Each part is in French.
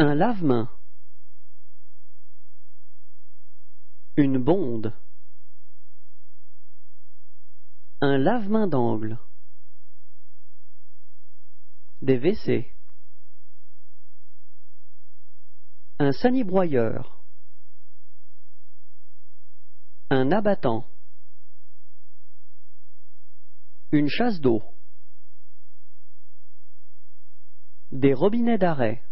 Un lave-main. Une bonde. Un lave-main d'angle. Des WC. Un sanibroyeur. Un abattant. Une chasse d'eau. Des robinets d'arrêt.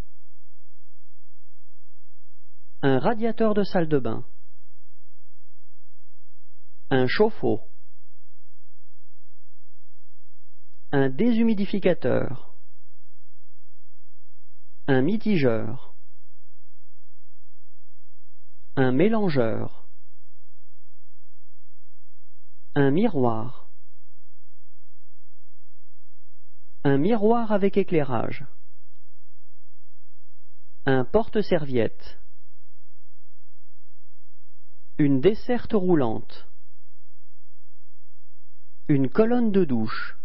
Un radiateur de salle de bain. Un chauffe-eau. Un déshumidificateur. Un mitigeur. Un mélangeur. Un miroir. Un miroir avec éclairage. Un porte-serviette. Une desserte roulante. Une colonne de douche.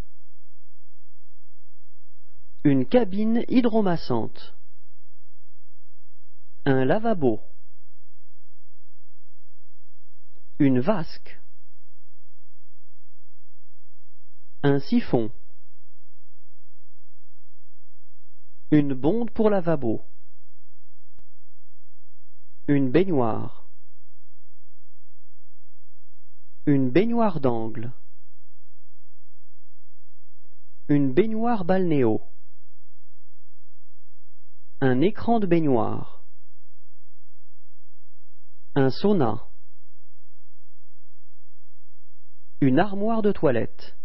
Une cabine hydromassante. Un lavabo. Une vasque. Un siphon. Une bonde pour lavabo. Une baignoire. Une baignoire d'angle. Une baignoire balnéo. Un écran de baignoire. Un sauna. Une armoire de toilette.